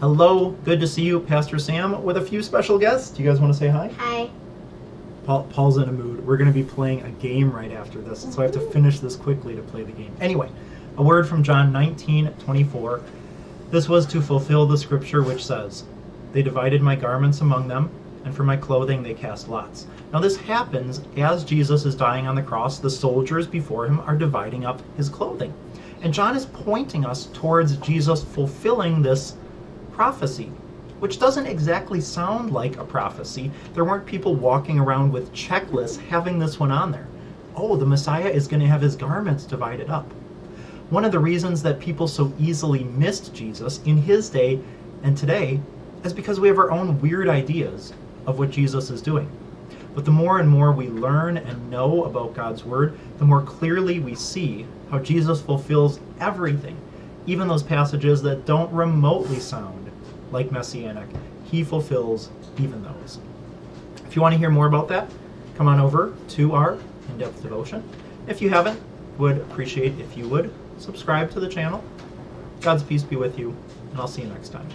Hello, good to see you, Pastor Sam, with a few special guests. Do you guys want to say hi? Hi. Paul, Paul's in a mood. We're going to be playing a game right after this, so I have to mm-hmm. finish this quickly to play the game. Anyway, a word from John 19 24. This was to fulfill the scripture which says, They divided my garments among them, and for my clothing they cast lots. Now, this happens as Jesus is dying on the cross. The soldiers before him are dividing up his clothing. And John is pointing us towards Jesus fulfilling this prophecy, which doesn't exactly sound like a prophecy. There weren't people walking around with checklists having this one on there. Oh, the Messiah is going to have his garments divided up. One of the reasons that people so easily missed Jesus in his day and today is because we have our own weird ideas of what Jesus is doing. But the more and more we learn and know about God's Word, the more clearly we see how Jesus fulfills everything, even those passages that don't remotely sound like messianic. He fulfills even those. If you want to hear more about that, come on over to our in depth devotion. If you haven't, would appreciate if you would subscribe to the channel. God's peace be with you, and I'll see you next time.